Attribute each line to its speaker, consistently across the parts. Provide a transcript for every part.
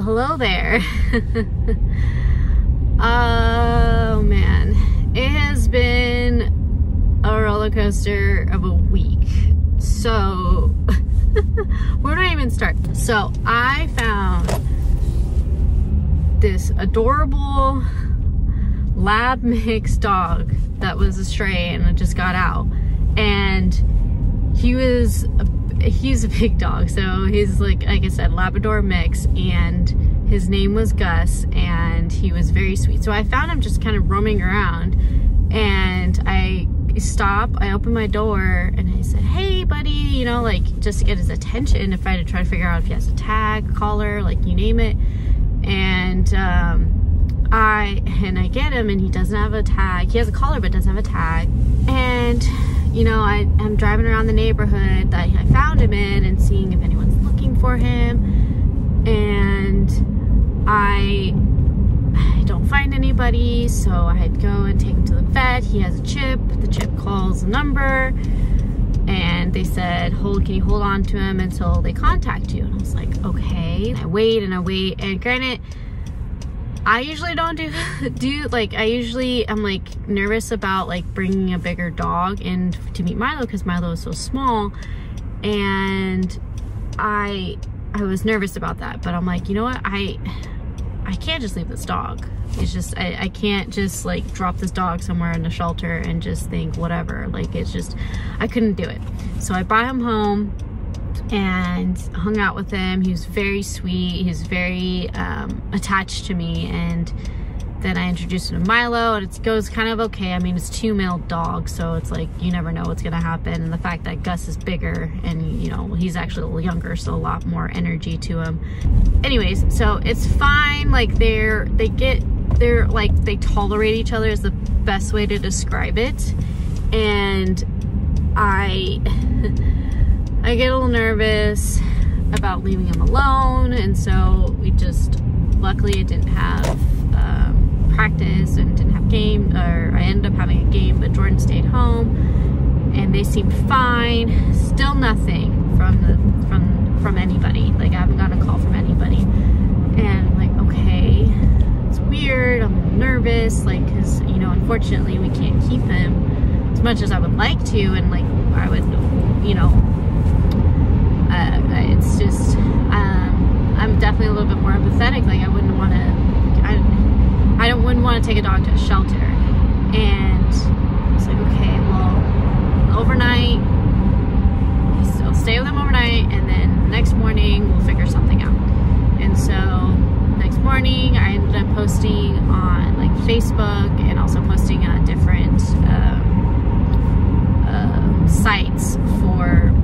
Speaker 1: Well, hello there. oh man, it has been a roller coaster of a week. So, where do I even start? So, I found this adorable lab mix dog that was a stray and it just got out. And he was he's a big dog. So he's like, like I said, Labrador mix and his name was Gus and he was very sweet. So I found him just kind of roaming around and I stop, I open my door and I said, hey buddy, you know, like just to get his attention if I had to try to figure out if he has a tag, collar, like you name it. And um, I, and I get him and he doesn't have a tag. He has a collar but doesn't have a tag. And you know, I, am driving around the neighborhood that I found him in and seeing if anyone's looking for him. And I, I don't find anybody, so I go and take him to the vet. He has a chip. The chip calls a number. And they said, hold, can you hold on to him until they contact you? And I was like, okay. I wait and I wait. And granted, I usually don't do do like I usually I'm like nervous about like bringing a bigger dog in to meet Milo because Milo is so small. And I I was nervous about that but I'm like you know what? I I can't just leave this dog. It's just I, I can't just like drop this dog somewhere in the shelter and just think whatever. Like it's just I couldn't do it. So I brought him home and hung out with him. He was very sweet. He was very um, attached to me. And then I introduced him to Milo and it goes kind of okay. I mean, it's two male dogs, so it's like you never know what's gonna happen. And the fact that Gus is bigger and you know, he's actually a little younger, so a lot more energy to him. Anyways, so it's fine. Like they're, they get, they're like, they tolerate each other is the best way to describe it. And I, I get a little nervous about leaving him alone and so we just luckily it didn't have um, practice and didn't have game or I ended up having a game but Jordan stayed home and they seemed fine. Still nothing from the from from anybody. Like I haven't gotten a call from anybody. And like okay it's weird. I'm nervous like because you know unfortunately we can't keep him as much as I would like to and like I would you know it's just um, I'm definitely a little bit more empathetic. Like I wouldn't want to, I, I don't wouldn't want to take a dog to a shelter. And it's like, okay, well, overnight, I'll stay with them overnight, and then next morning we'll figure something out. And so next morning, I ended up posting on like Facebook and also posting on different um, uh, sites for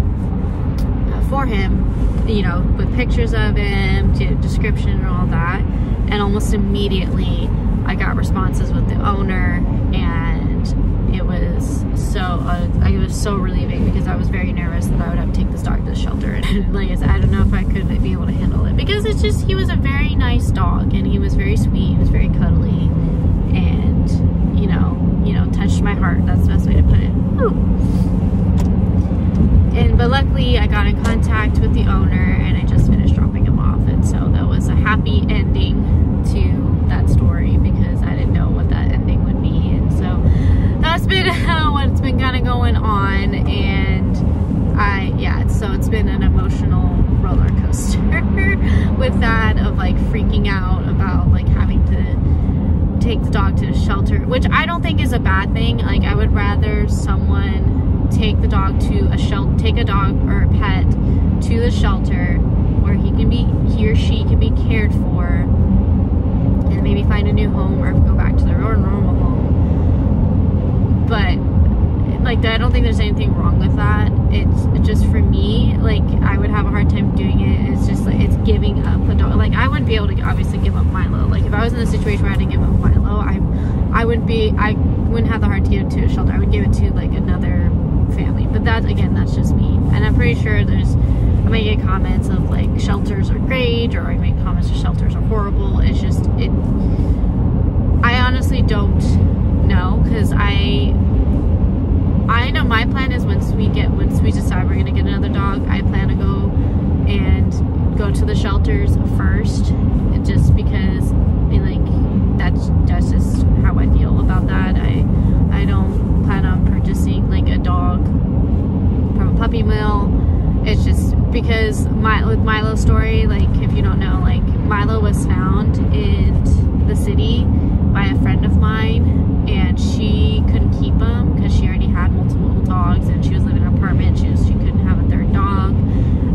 Speaker 1: for him, you know, with pictures of him, description and all that. And almost immediately I got responses with the owner and it was so, uh, it was so relieving because I was very nervous that I would have to take this dog to the shelter. And like I said, I don't know if I could be able to handle it because it's just, he was a very nice dog and he was very sweet, he was very cuddly and, you know, you know, touched my heart. That's the best way to put it. And but luckily I got in contact with the owner and I just finished dropping him off. And so that was a happy ending to that story because I didn't know what that ending would be. And so that's been what's been kind of going on. And I yeah so it's been an emotional roller coaster with that of like freaking out about like having to take the dog to a shelter which I don't think is a bad thing. Like I would rather someone take the dog to a shelter, take a dog or a pet to the shelter where he can be, he or she can be cared for and maybe find a new home or go back to their own normal home. But like I don't think there's anything wrong with that. It's just for me, like I would have a hard time doing it. It's just like it's giving up the dog. Like I wouldn't be able to obviously give up Milo. Like if I was in a situation where I had to give up Milo, I I wouldn't be I wouldn't have the heart to give it to a shelter. I would give it to like another family. But that, again, that's just me. And I'm pretty sure there's, I might get comments of like shelters are great or I make comments of shelters are horrible. It's just, it, I honestly don't know because I, I know my plan is once we get, once we decide we're going to get another dog, I plan to go and go to the shelters first, just because like that's that's just how I feel about that. I I don't plan on purchasing like a dog from a puppy mill. It's just because my with Milo's story, like if you don't know, like Milo was found in the city by a friend of mine, and she couldn't keep him because she already had multiple dogs, and she was living in an apartment. She was, she couldn't have a third dog.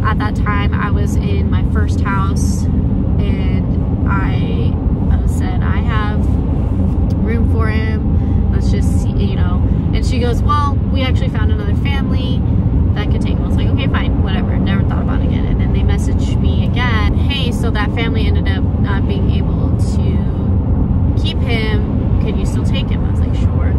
Speaker 1: At that time, I was in my first house, and I, I said I have room for him. Let's just see, you know. And she goes, well, we actually found another family that could take him. I was like, okay, fine, whatever. Never thought about it again. And then they messaged me again, hey, so that family ended up not being able to keep him. Could you still take him? I was like, sure.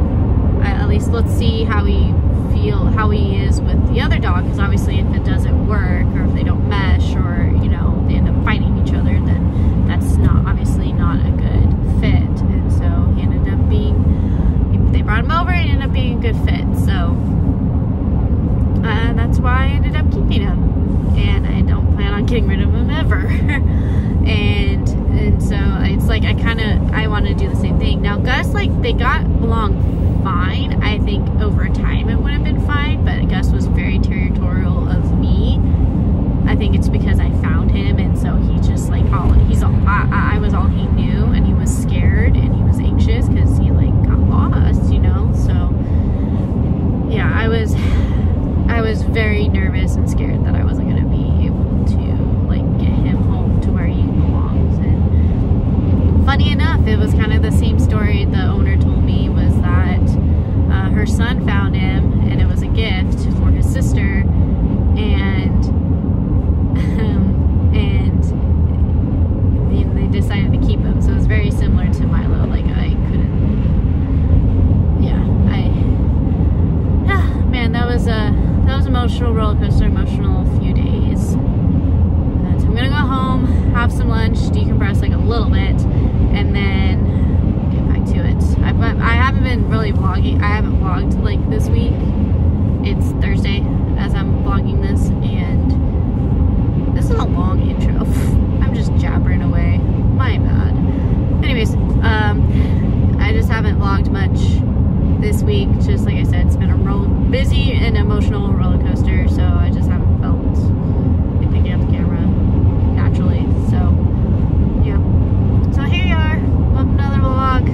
Speaker 1: I, at least let's see how he feel, how he is with the other dog. Because obviously, if it doesn't work or if they don't mesh or you know they end up fighting each other, then that's not obviously not a good fit. And so he ended up being. They brought him over and ended up being a good fit. So uh, that's why I ended up keeping him, and I don't plan on getting rid of him ever. and and so it's like I kind of I want to do the same thing. Now Gus, like they got along fine. I think over time it would have been fine, but Gus was very territorial of me. I think it's because I found him, and so he just like all he's all I, I was all he knew, and he was scared and he was anxious because he like got lost. So yeah, I was. I was very nervous and scared that I wasn't going to be able to like get him home to where he belongs. And funny enough, it was kind of the same story the owner told me was that uh, her son found him and it was a gift for his sister, and and they decided to keep him. So it was very similar to Milo. Like I couldn't. Yeah, I. Man, that was a that was emotional roller coaster, emotional few days. I'm gonna go home, have some lunch, decompress like a little bit, and then get back to it. I've, I haven't been really vlogging. I haven't vlogged like this week. It's Thursday as I'm vlogging this, and this is a long intro. I'm just jabbering away. My bad. Anyways, um, I just haven't vlogged much this week. Just like I said, it's been a real busy and emotional roller coaster, so I just haven't felt like picking up the camera naturally. So, yeah. So here you are, another vlog,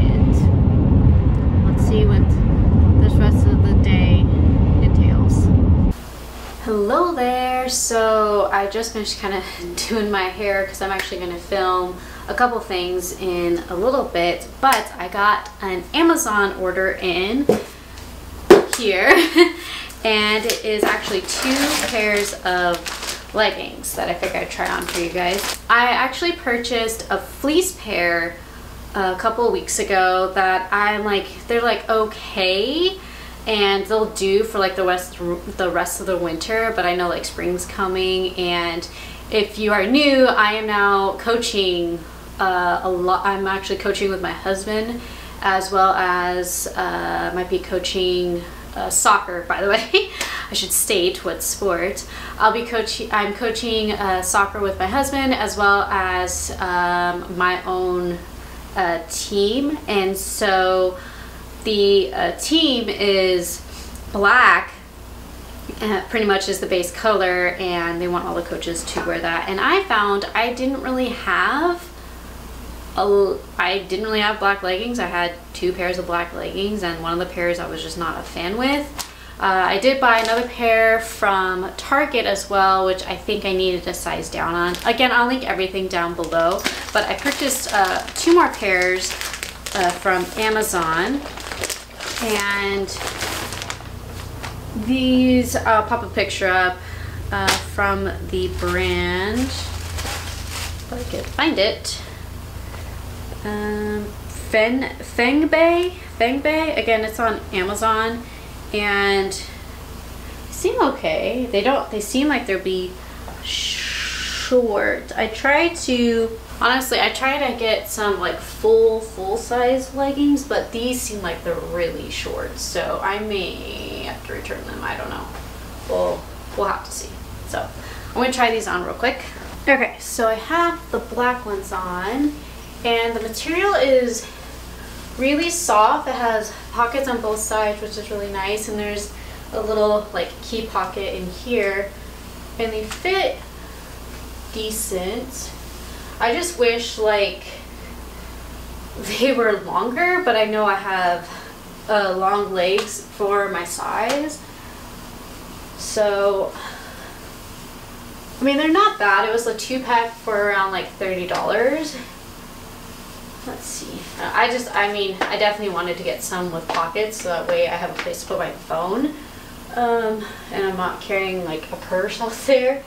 Speaker 1: and let's see what this rest of the day entails. Hello there. So I just finished kind of doing my hair because I'm actually going to film a couple things in a little bit, but I got an Amazon order in here and it is actually two pairs of leggings that I figured I'd try on for you guys. I actually purchased a fleece pair a couple weeks ago that I'm like, they're like okay and they'll do for like the rest the rest of the winter but I know like spring's coming and if you are new I am now coaching uh, a lot I'm actually coaching with my husband as well as uh, might be coaching uh, soccer by the way. I should state what sport. I'll be coaching I'm coaching uh, soccer with my husband as well as um, my own uh, team. And so the uh, team is black uh, pretty much is the base color and they want all the coaches to wear that. And I found I didn't really have I didn't really have black leggings. I had two pairs of black leggings and one of the pairs I was just not a fan with. Uh, I did buy another pair from Target as well which I think I needed a size down on. Again I'll link everything down below but I purchased uh, two more pairs uh, from Amazon. And these I'll pop a picture up uh, from the brand. If I could find it um, Fen Fengbay Fengbay again it's on Amazon and seem okay. They don't they seem like they'll be short. I try to honestly I try to get some like full full size leggings but these seem like they're really short so I may have to return them. I don't know. We'll we'll have to see. So I'm gonna try these on real quick. Okay, so I have the black ones on and the material is really soft. It has pockets on both sides, which is really nice. And there's a little like key pocket in here and they fit decent. I just wish like they were longer, but I know I have uh, long legs for my size. So, I mean, they're not bad. It was a two pack for around like $30. Let's see. I just, I mean, I definitely wanted to get some with pockets so that way I have a place to put my phone. Um, and I'm not carrying like a purse out there.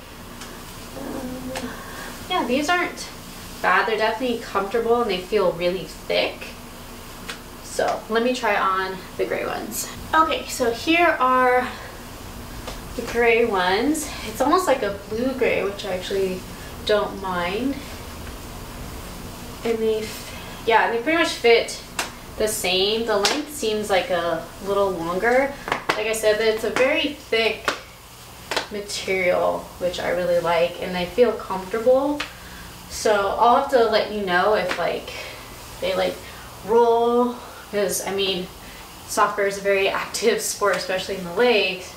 Speaker 1: Um, yeah, these aren't bad. They're definitely comfortable and they feel really thick. So let me try on the gray ones. Okay, so here are the gray ones. It's almost like a blue gray, which I actually don't mind. And they, yeah, they pretty much fit the same. The length seems like a little longer. Like I said, it's a very thick material, which I really like, and they feel comfortable. So I'll have to let you know if like they like roll, because I mean, soccer is a very active sport, especially in the legs.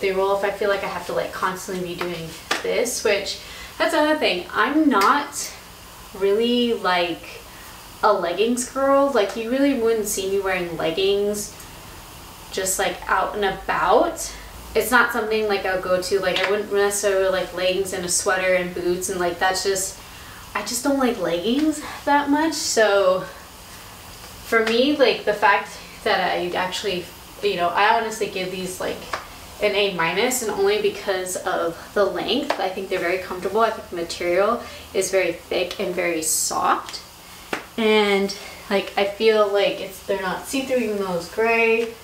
Speaker 1: They roll if I feel like I have to like constantly be doing this, which that's another thing. I'm not really like a leggings girl. Like you really wouldn't see me wearing leggings just like out and about. It's not something like I'll go to. Like I wouldn't necessarily like leggings and a sweater and boots and like that's just, I just don't like leggings that much. So for me, like the fact that I actually, you know, I honestly give these like an A minus and only because of the length. I think they're very comfortable. I think the material is very thick and very soft. And like I feel like it's they're not see-through even though it's gray.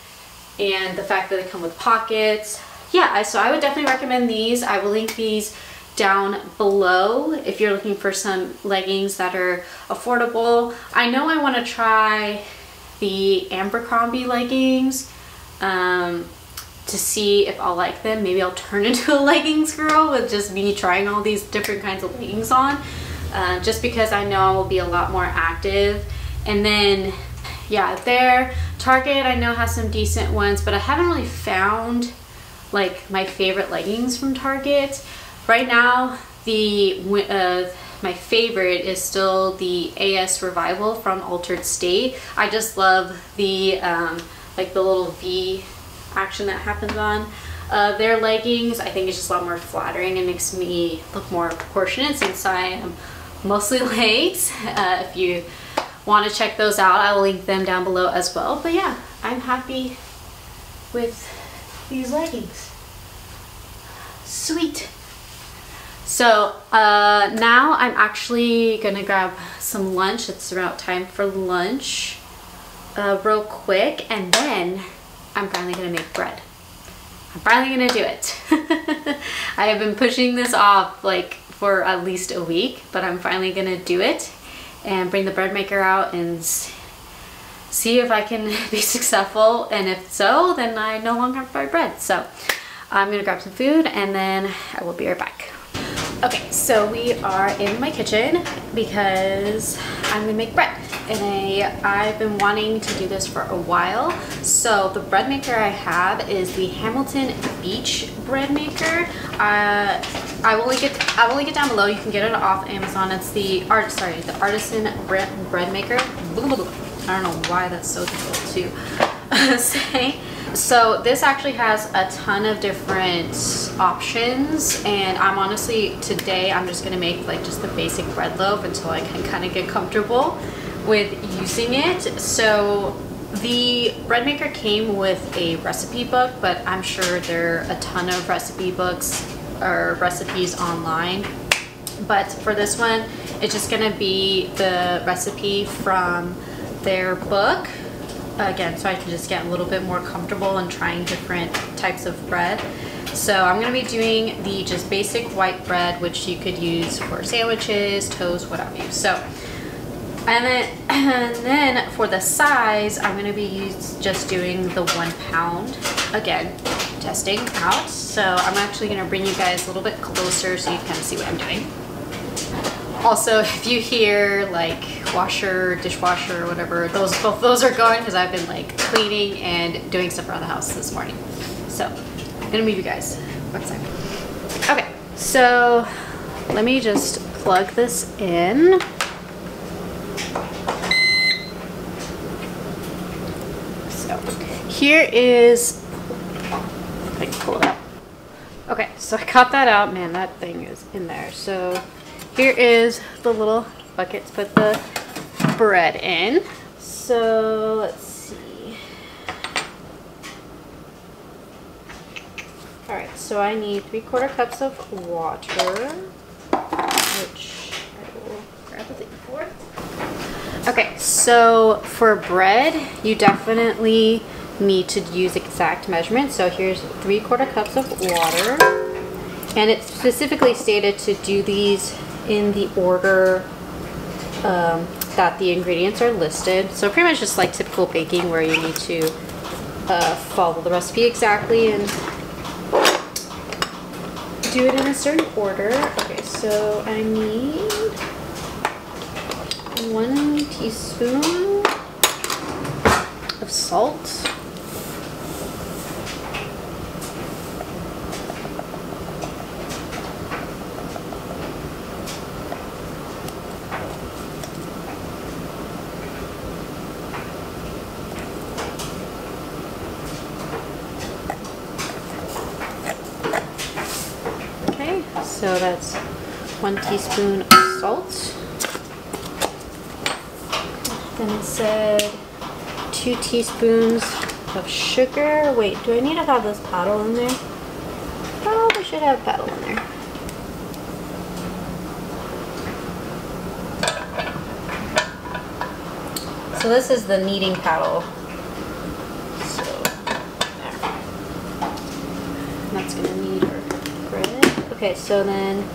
Speaker 1: And the fact that they come with pockets. Yeah, so I would definitely recommend these. I will link these down below if you're looking for some leggings that are affordable. I know I want to try the Abercrombie leggings. Um, to see if I'll like them. Maybe I'll turn into a leggings girl with just me trying all these different kinds of leggings on. Uh, just because I know I will be a lot more active. And then, yeah, there, Target I know has some decent ones, but I haven't really found like my favorite leggings from Target. Right now, the uh, my favorite is still the AS Revival from Altar'd State. I just love the um, like the little V action that happens on uh, their leggings. I think it's just a lot more flattering and makes me look more proportionate since I am mostly legs. Uh, if you want to check those out, I will link them down below as well. But yeah, I'm happy with these leggings. Sweet. So uh, now I'm actually gonna grab some lunch. It's about time for lunch uh, real quick and then I'm finally gonna make bread. I'm finally gonna do it. I have been pushing this off like for at least a week, but I'm finally gonna do it and bring the bread maker out and see if I can be successful. And if so, then I no longer have to buy bread. So I'm gonna grab some food and then I will be right back. Okay, so we are in my kitchen because I'm gonna make bread. And I, I've been wanting to do this for a while. So the bread maker I have is the Hamilton Beach bread maker. Uh, I will link it. I will link it down below. You can get it off Amazon. It's the art. Sorry, the Artisan Bread Bread Maker. I don't know why that's so difficult to say. So this actually has a ton of different options and I'm honestly, today I'm just gonna make like just the basic bread loaf until I can kind of get comfortable with using it. So the bread maker came with a recipe book, but I'm sure there are a ton of recipe books or recipes online. But for this one, it's just gonna be the recipe from their book again so I can just get a little bit more comfortable in trying different types of bread. So I'm going to be doing the just basic white bread which you could use for sandwiches, toast, whatever you. So and then, and then for the size I'm going to be use, just doing the one pound again testing out. So I'm actually gonna bring you guys a little bit closer so you can see what I'm doing. Also, if you hear like washer, dishwasher, whatever, those both those are going because I've been like cleaning and doing stuff around the house this morning. So I'm gonna move you guys. One second. Okay, so let me just plug this in. So here is, I can pull it up. Okay, so I got that out. Man, that thing is in there. So here is the little bucket to put the bread in. So let's see. All right, so I need three quarter cups of water, which I will grab a thing for. Okay, so for bread, you definitely need to use exact measurements. So here's three quarter cups of water. And it's specifically stated to do these in the order um, that the ingredients are listed. So pretty much just like typical baking where you need to uh, follow the recipe exactly and do it in a certain order. Okay, so I need one teaspoon of salt. Okay, so that's one teaspoon of salt. Then it said two teaspoons of sugar. Wait, do I need to have this paddle in there? Probably should have paddle in there. So this is the kneading paddle. So there. That's gonna knead our bread. Okay, so then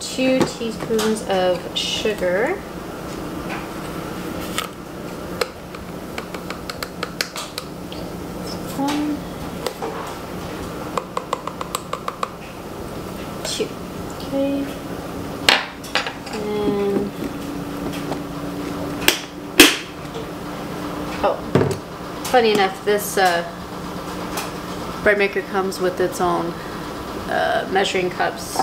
Speaker 1: two teaspoons of sugar. One, two. Okay. And oh, funny enough, this uh, bread maker comes with its own uh, measuring cups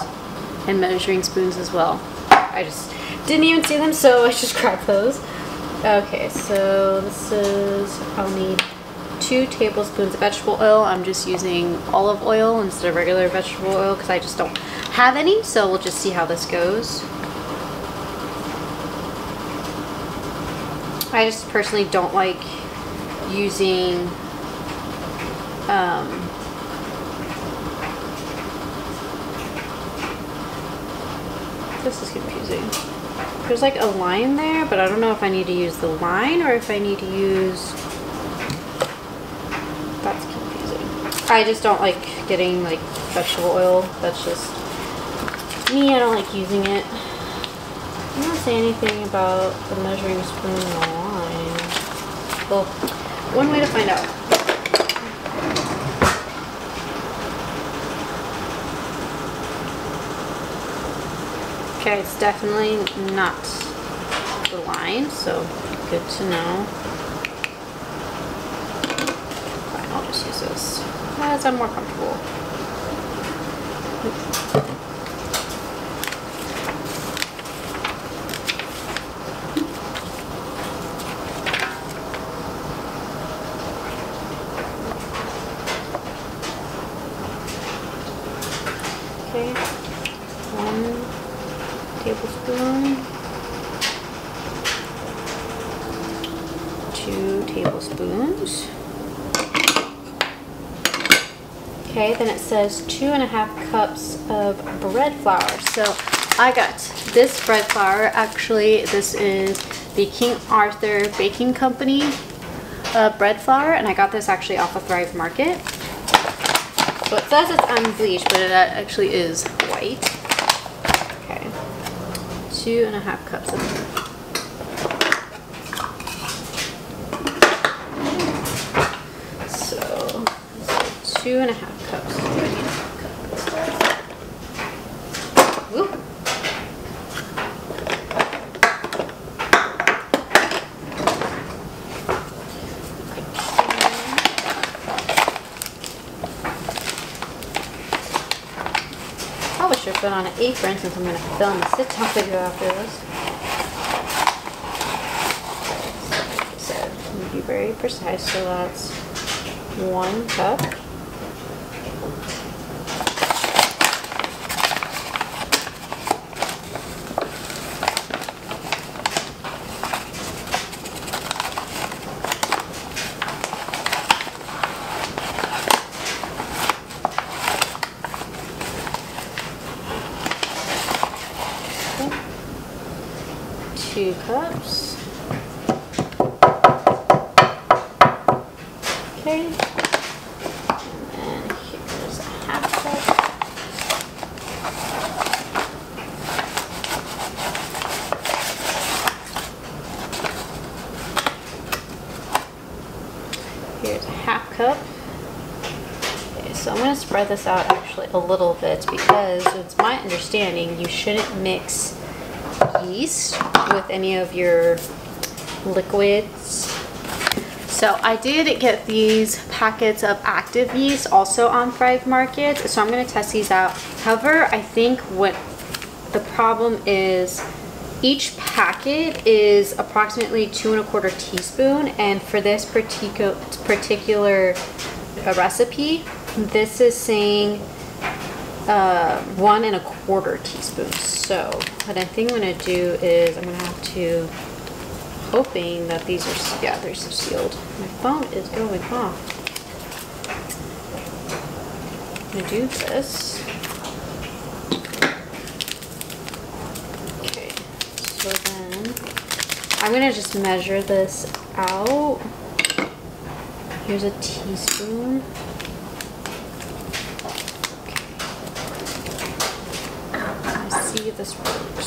Speaker 1: and measuring spoons as well. I just didn't even see them, so I just grabbed those. Okay, so this is, I'll need two tablespoons of vegetable oil. I'm just using olive oil instead of regular vegetable oil because I just don't have any, so we'll just see how this goes. I just personally don't like using um, this is confusing. There's like a line there, but I don't know if I need to use the line or if I need to use that's confusing. I just don't like getting like vegetable oil. That's just me. I don't like using it. I don't say anything about the measuring spoon and the line. Well, one way to find out. Okay, it's definitely not the line, so good to know. Fine, I'll just use this as I'm more comfortable. Okay, tablespoon, two tablespoons. Okay, then it says two and a half cups of bread flour. So I got this bread flour. Actually, this is the King Arthur Baking Company uh, bread flour, and I got this actually off of Thrive Market. So it says it's unbleached, but it actually is white. Two and a half cups of So, two and a half cups probably should put on an apron since I'm going to film a sit-down video after this. So, be very precise. So that's one cup. two cups. Okay. And then here's a half cup. Here's a half cup. Okay, so I'm going to spread this out actually a little bit because it's my understanding you shouldn't mix yeast with any of your liquids. So I did get these packets of active yeast also on Thrive Market. So I'm going to test these out. However, I think what the problem is each packet is approximately two and a quarter teaspoon and for this particular particular recipe this is saying uh, one and a quarter teaspoon. So what I think I'm gonna do is I'm gonna have to, hoping that these are, yeah, they're sealed. My phone is going off. I'm gonna do this. Okay, so then I'm gonna just measure this out. Here's a teaspoon. see if this works.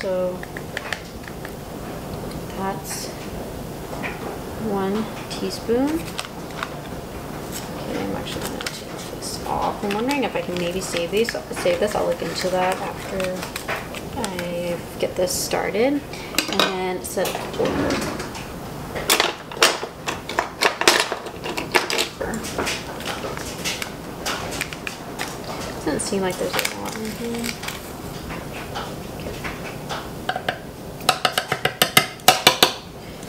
Speaker 1: So that's one teaspoon. Okay, I'm actually going to take this off. I'm wondering if I can maybe save these. Save this. I'll look into that after I get this started and set quarter. Doesn't seem like there's a lot in here.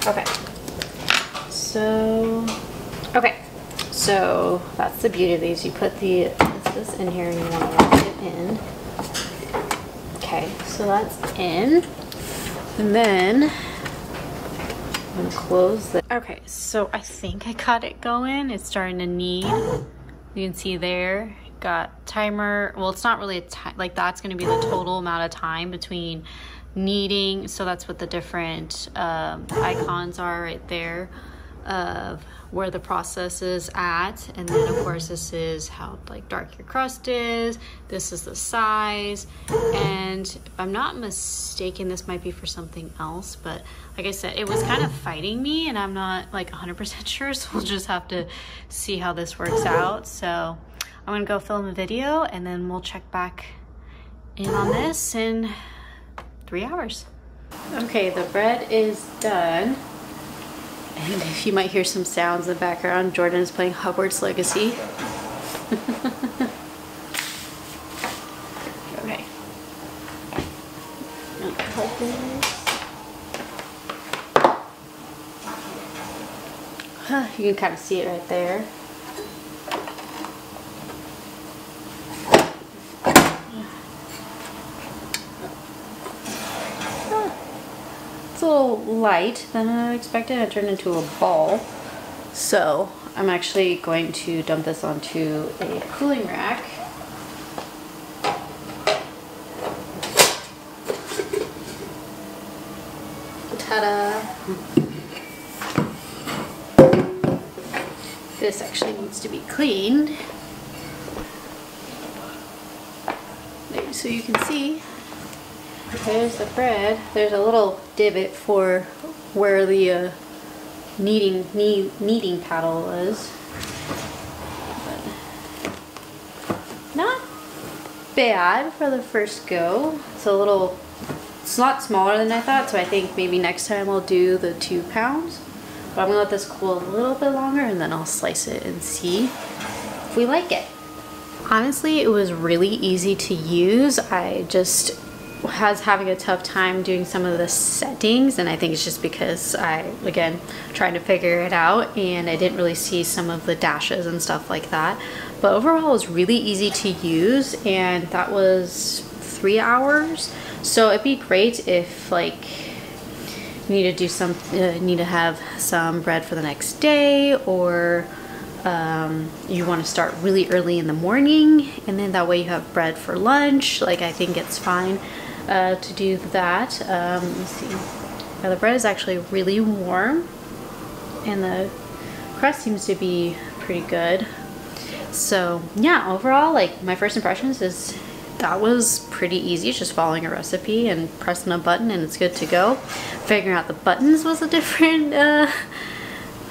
Speaker 1: Okay. So, okay. So that's the beauty of these. You put the this in here and you want to lock it in. Okay, so that's in. And then I'm gonna close the. Okay, so I think I got it going. It's starting to knead. You can see there, got timer. Well, it's not really a time, like that's gonna be the total amount of time between kneading. So that's what the different um, icons are right there of where the process is at. And then of course this is how like dark your crust is. This is the size. And if i'm not mistaken this might be for something else. But like i said it was kind of fighting me and i'm not like 100% sure. So we'll just have to see how this works out. So i'm gonna go film a video and then we'll check back in on this in three hours. Okay the bread is done and if you might hear some sounds in the background, Jordan is playing Hogwarts Legacy. okay. You can kind of see it right there. It's a little light than I expected. It turned into a ball. So I'm actually going to dump this onto a cooling rack. Ta-da! This actually needs to be cleaned. So you can see there's the bread. There's a little divot for where the uh, kneading kneading paddle is. But not bad for the first go. It's a little it's a lot smaller than I thought, so I think maybe next time I'll do the two pounds. But I'm gonna let this cool a little bit longer and then I'll slice it and see if we like it. Honestly, it was really easy to use. I just was having a tough time doing some of the settings and I think it's just because I, again, trying to figure it out and I didn't really see some of the dashes and stuff like that. But overall, it was really easy to use and that was three hours. So it'd be great if like you need to do some, uh, need to have some bread for the next day or um, you want to start really early in the morning and then that way you have bread for lunch. Like I think it's fine uh, to do that. Um, let me see. Now the bread is actually really warm and the crust seems to be pretty good. So yeah, overall, like my first impressions is that was pretty easy, just following a recipe and pressing a button and it's good to go. Figuring out the buttons was a different, uh,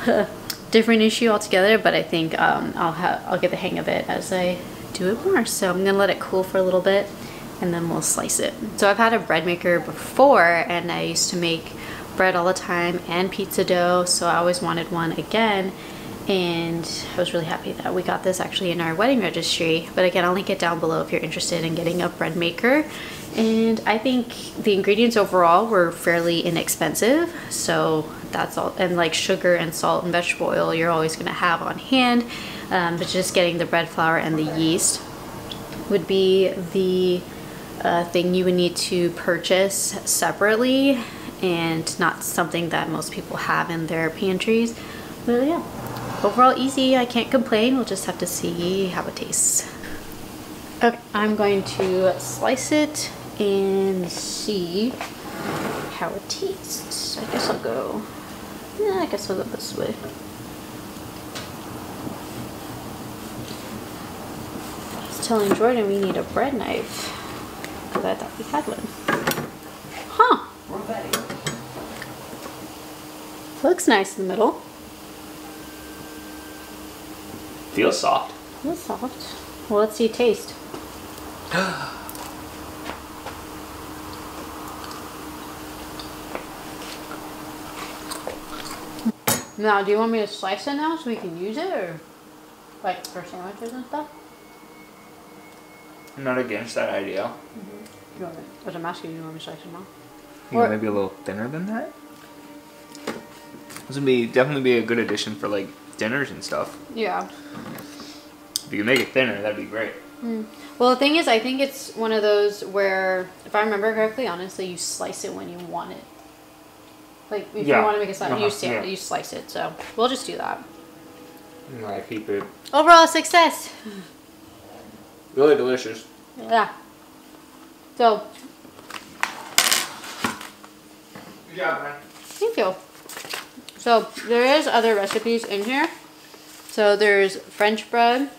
Speaker 1: different issue altogether, but I think um, I'll I'll get the hang of it as I do it more. So I'm gonna let it cool for a little bit and then we'll slice it. So I've had a bread maker before and I used to make bread all the time and pizza dough, so I always wanted one again and I was really happy that we got this actually in our wedding registry. But again, I'll link it down below if you're interested in getting a bread maker. And I think the ingredients overall were fairly inexpensive. So that's all, and like sugar and salt and vegetable oil you're always gonna have on hand. Um, but just getting the bread flour and the yeast would be the uh, thing you would need to purchase separately and not something that most people have in their pantries. But yeah, overall easy. I can't complain. We'll just have to see how it tastes. Okay, I'm going to slice it and see how it tastes. I guess I'll go, yeah, I guess I'll go this way. I was telling Jordan we need a bread knife because I thought we had one. Huh. Looks nice in the middle.
Speaker 2: Feels soft.
Speaker 1: Feels soft. Well, let's see taste. now, do you want me to slice it now so we can use it, or like for sandwiches and stuff?
Speaker 2: I'm not against that idea.
Speaker 1: Mm-hmm. You want me, as I'm asking you, do you want me to slice it now?
Speaker 2: You know, maybe a little thinner than that. This would be definitely be a good addition for like dinners and stuff.
Speaker 1: Yeah.
Speaker 2: If you can make it thinner, that'd be great.
Speaker 1: Mm. Well, the thing is, I think it's one of those where, if I remember correctly, honestly, you slice it when you want it. Like if
Speaker 2: Yeah.
Speaker 1: you want to make a slice, you
Speaker 2: Uh-huh,
Speaker 1: stand,
Speaker 2: yeah.
Speaker 1: you slice it. So we'll just do that.
Speaker 2: And I keep it
Speaker 1: Overall success.
Speaker 2: really delicious.
Speaker 1: Yeah. So
Speaker 2: Good job, man.
Speaker 1: Thank you. So there is other recipes in here. So there's French bread.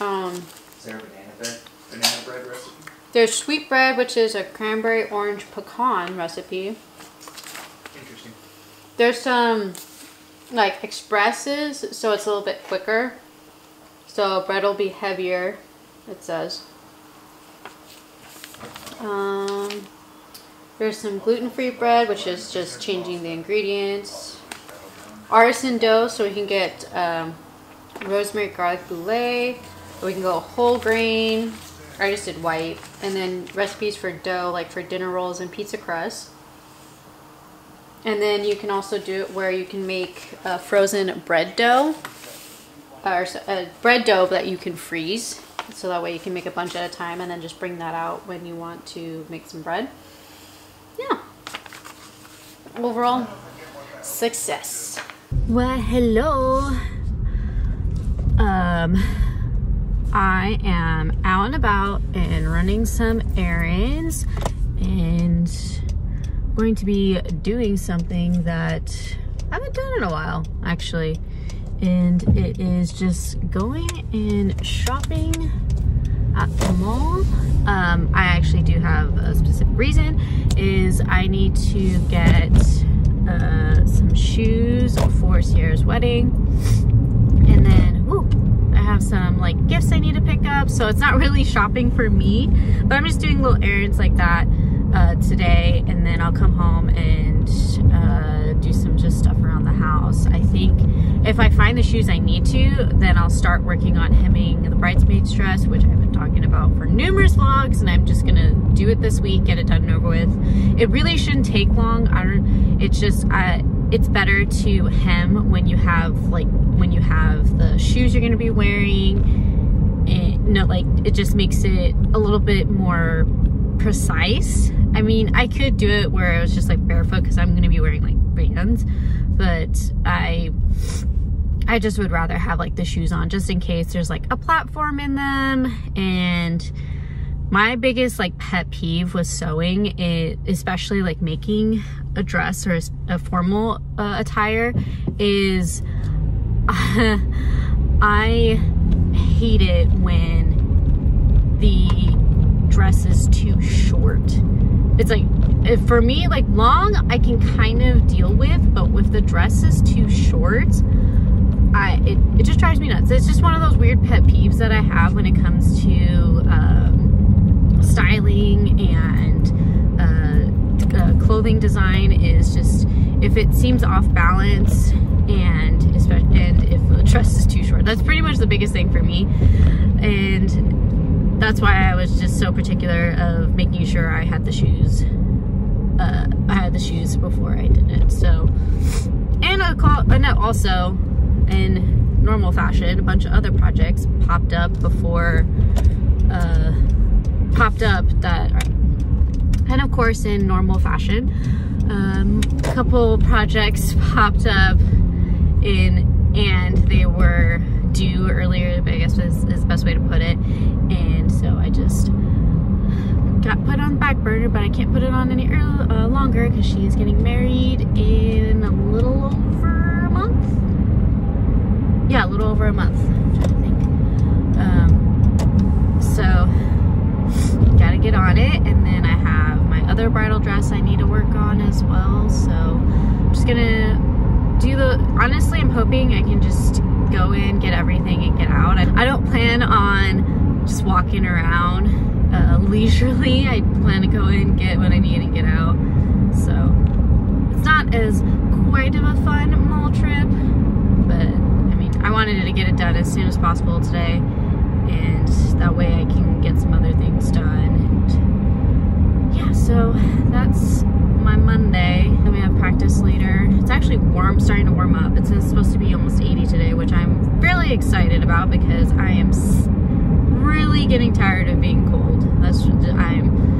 Speaker 1: Um,
Speaker 2: Is there a banana bread, banana bread recipe?
Speaker 1: there's sweet bread, which is a cranberry orange pecan recipe.
Speaker 2: Interesting.
Speaker 1: There's some like expresses, so it's a little bit quicker. So bread will be heavier, it says. Um, there's some gluten-free bread, which is just changing the ingredients. Artisan dough, so we can get um, rosemary garlic boulet. We can go whole grain. I just did white. And then recipes for dough, like for dinner rolls and pizza crust. And then you can also do it where you can make a frozen bread dough. Or a bread dough that you can freeze. So that way you can make a bunch at a time and then just bring that out when you want to make some bread. Yeah. Overall, success. Well, hello. Um, I am out and about and running some errands and going to be doing something that I haven't done in a while, actually. And it is just going and shopping at the mall. Um, I actually do have a specific reason, is I need to get uh, some shoes for Sierra's wedding. And then, I have some like gifts I need to pick up. So it's not really shopping for me, but I'm just doing little errands like that uh, today. And then I'll come home and uh, do some just stuff around the house. I think if I find the shoes I need to, then I'll start working on hemming the bridesmaid's dress, which I've been talking about for numerous vlogs. And I'm just gonna do it this week, get it done and over with. It really shouldn't take long. I don't, it's just, it's better to hem when you have like when you have the shoes you're to be wearing no like it just makes it a little bit more precise i mean i could do it where i was just like barefoot because i'm to be wearing like Vans but i i just would rather have like the shoes on just in case there's like a platform in them and my biggest like pet peeve with sewing it especially like making a dress or a, formal uh, attire is I hate it when the dress is too short. It's like, for me, like long, I can kind of deal with, but if the dress is too short, I it, it just drives me nuts. It's just one of those weird pet peeves that I have when it comes to um, styling and uh, uh, clothing design is just, if it seems off balance and and if the dress is too short. That's pretty much the biggest thing for me. And that's why I was just so particular of making sure I had the shoes. Uh, I had the shoes before I did it. So, and I call, and also in normal fashion, a bunch of other projects popped up before, uh, popped up that, and of course in normal fashion, um, a couple projects popped up in and they were due earlier, I guess is, is the best way to put it. And so I just got put on back burner, but I can't put it on any early, uh, longer because she is getting married in a little over a month. Yeah, a little over a month, to think. Um, so, gotta get on it. And then I have my other bridal dress I need to work on as well. So, I'm just gonna do the, honestly, I'm hoping I can just go in, get everything and get out. I, I don't plan on just walking around uh, leisurely. I plan to go in, get what I need and get out. So it's not as quite of a fun mall trip, I wanted to get it done as soon as possible today. And that way I can get some other things done. And yeah, so that's my Monday. Then we have practice later. It's actually warm, starting to warm up. It's supposed to be almost 80 today, which I'm really excited about because I am really getting tired of being cold. That's I'm.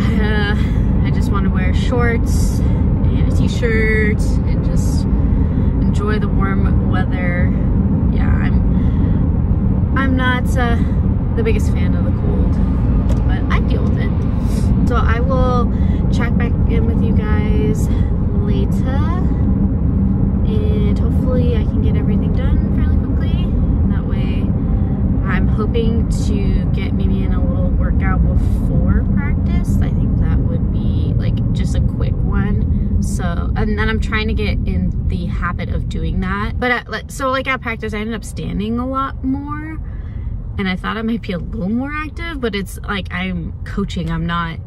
Speaker 1: Uh, I just want to wear shorts and a t-shirt and just enjoy the warm weather. Yeah, I'm. I'm not uh, the biggest fan of the cold, but I deal with it. So I will check back in with you guys later and hopefully I can get everything done fairly quickly that way I'm hoping to get maybe in a little workout before practice I think that would be like just a quick one so and then I'm trying to get in the habit of doing that but at, so like at practice I ended up standing a lot more and I thought I might be a little more active but it's like I'm coaching I'm not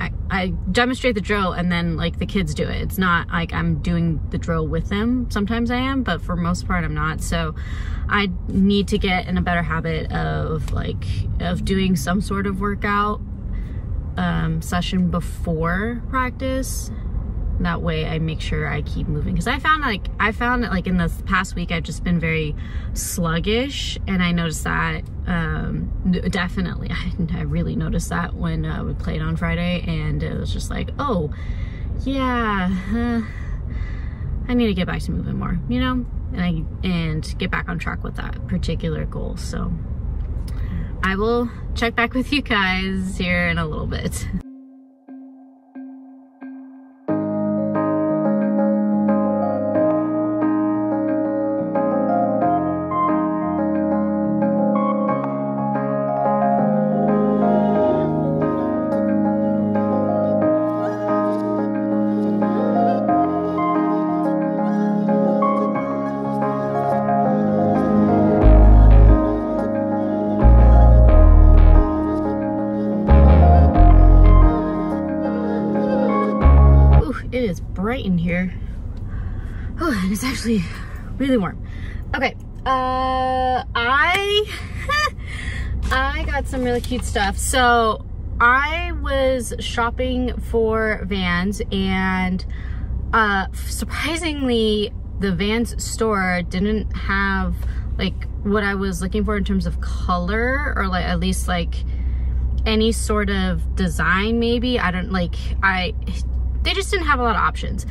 Speaker 1: I, I demonstrate the drill and then like the kids do it. It's not like I'm doing the drill with them. Sometimes I am, but for most part I'm not. So I need to get in a better habit of like, of doing some sort of workout um, session before practice that way I make sure I keep moving. Because I found like I found that like in the past week I've just been very sluggish and I noticed that um, definitely I, I, really noticed that when uh, we played on Friday and it was just like oh yeah uh, I need to get back to moving more you know? And I and get back on track with that particular goal. So I will check back with you guys here in a little bit actually really warm. Okay, uh, I, I got some really cute stuff. So I was shopping for Vans and uh, surprisingly, the Vans store didn't have like what I was looking for in terms of color or like at least like any sort of design maybe. I don't like, I, they just didn't have a lot of options.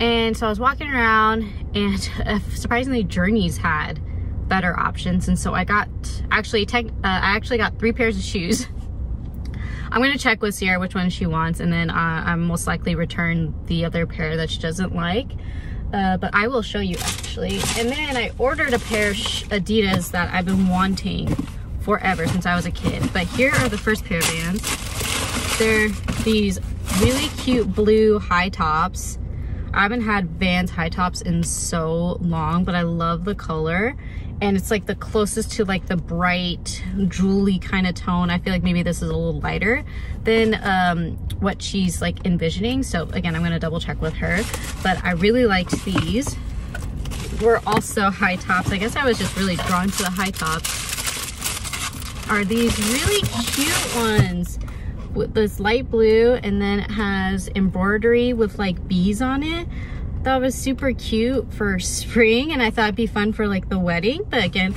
Speaker 1: And so I was walking around and uh, surprisingly Journeys had better options. And so I got actually, tech, uh, I actually got three pairs of shoes. I'm gonna check with Sierra which one she wants and then uh, I'm most likely return the other pair that she doesn't like. Uh, but I will show you actually. And then I ordered a pair of Adidas that I've been wanting forever since I was a kid. But here are the first pair of Vans. They're these really cute blue high tops. I haven't had Vans high tops in so long, but I love the color. And it's like the closest to like the bright, jewelry kind of tone. I feel like maybe this is a little lighter than um, what she's like envisioning. So again, I'm gonna double check with her. But I really liked these. Were also high tops. I guess I was just really drawn to the high tops. Are these really cute ones this light blue and then it has embroidery with like bees on it. That was super cute for spring and I thought it'd be fun for like the wedding but again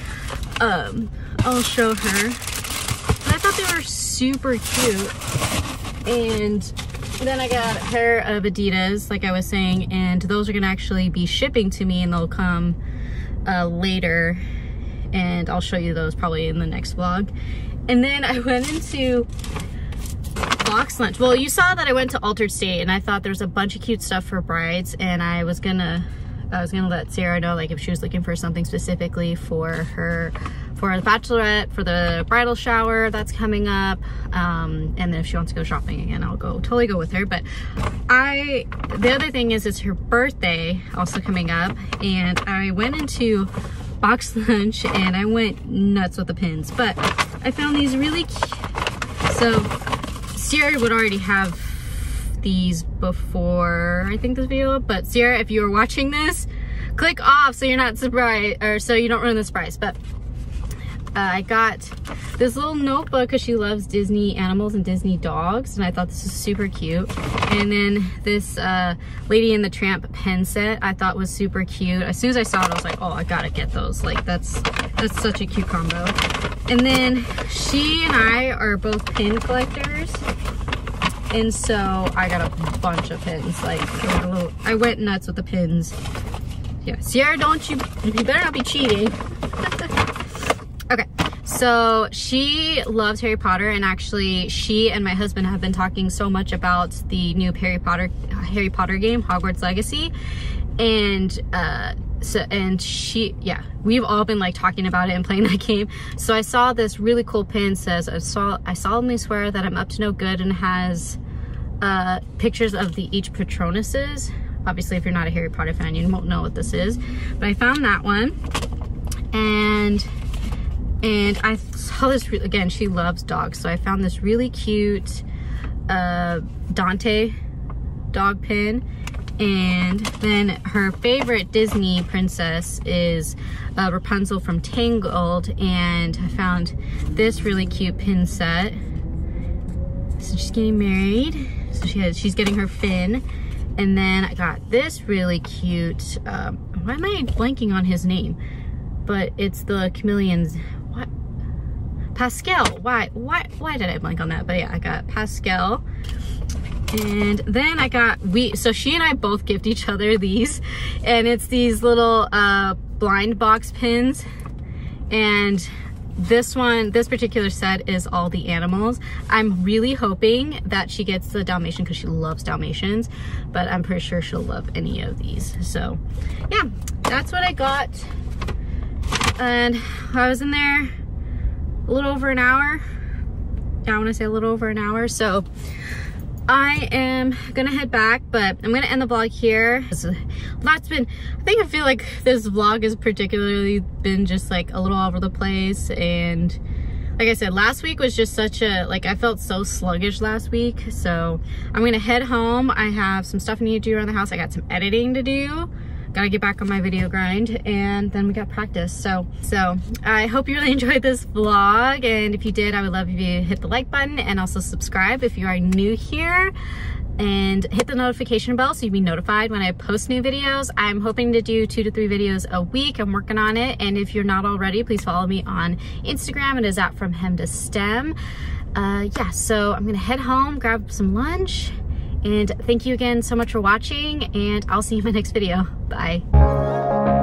Speaker 1: um I'll show her. But I thought they were super cute. And then I got a pair of Adidas like I was saying and those are gonna actually be shipping to me and they'll come uh, later. And I'll show you those probably in the next vlog. And then I went into box lunch. Well, you saw that I went to Altar'd State and I thought there was a bunch of cute stuff for brides and I was gonna I was gonna let Sarah know like if she was looking for something specifically for her for the bachelorette, for the bridal shower that's coming up. Um, and then if she wants to go shopping again, I'll go totally go with her. But I, the other thing is it's her birthday also coming up and I went into box lunch and I went nuts with the pins. But I found these really cute. So Sierra would already have these before I think this video but Sierra if you are watching this click off so you're not surprised or so you don't ruin the surprise but uh, I got this little notebook because she loves Disney animals and Disney dogs and I thought this was super cute and then this uh, Lady and the Tramp pen set I thought was super cute as soon as I saw it I was like oh I gotta get those like that's that's such a cute combo and then she and I are both pin collectors and so I got a bunch of pins. Like, little, I went nuts with the pins. Yeah, Sierra, don't you, you better not be cheating. so she loves Harry Potter and actually she and my husband have been talking so much about the new Harry Potter, Harry Potter game, Hogwarts Legacy. And, uh, so and she yeah we've all been like talking about it and playing that game. So i saw this really cool pin says i saw i solemnly swear that i'm up to no good and has uh pictures of the each patronuses. Obviously if you're not a harry potter fan you won't know what this is. But i found that one. And and i saw this again she loves dogs so i found this really cute uh dante dog pin and then her favorite Disney princess is uh, Rapunzel from Tangled and I found this really cute pin set. So she's getting married. So she has she's getting her Flynn. And then I got this really cute um, why am I blanking on his name? But it's the chameleons Pascal. Why why why did I blank on that? But yeah I got Pascal. And then I got we so she and I both gift each other these. And it's these little uh blind box pins. And this one this particular set is all the animals. I'm really hoping that she gets the dalmatian because she loves dalmatians but i'm pretty sure she'll love any of these. So yeah that's what i got. And i was in there a little over an hour yeah i want to say a little over an hour so I am gonna head back, but I'm gonna end the vlog here. That's been, I think I feel like this vlog has particularly been just like a little all over the place and like I said, last week was just such a, like I felt so sluggish last week. So I'm gonna head home. I have some stuff I need to do around the house. I got some editing to do. Gotta get back on my video grind and then we got practice. So, so I hope you really enjoyed this vlog. And if you did, I would love if you hit the like button and also subscribe if you are new here and hit the notification bell so you'll be notified when I post new videos. I'm hoping to do two to three videos a week. I'm working on it. And if you're not already, please follow me on Instagram. It is at From Hem to Stem. Uh, yeah, so I'm gonna head home, grab some lunch, and thank you again so much for watching, and I'll see you in my next video. Bye.